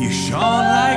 You shone like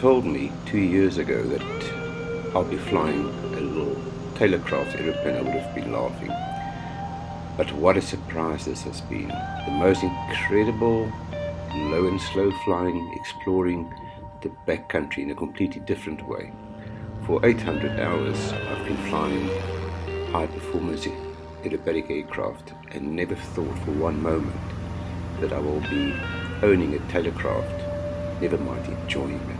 Told me two years ago that I'll be flying a little Taylorcraft aeroplane, I would have been laughing. But what a surprise this has been. The most incredible low and slow flying, exploring the backcountry in a completely different way. For 800 hours, I've been flying high performance aerobatic aircraft and never thought for one moment that I will be owning a Taylorcraft, never mind enjoying it.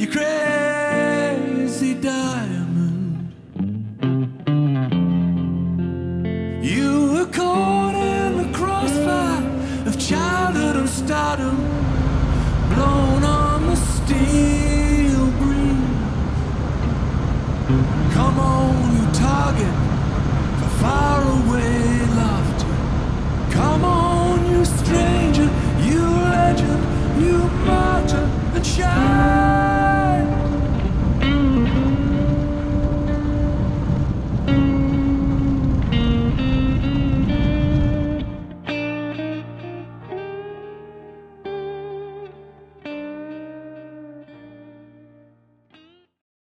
you crazy diamond. You were caught in the crossfire of childhood and stardom, blown on the steel breeze. Come on, you target for faraway laughter. Come on, you stranger, you legend, you martyr and child.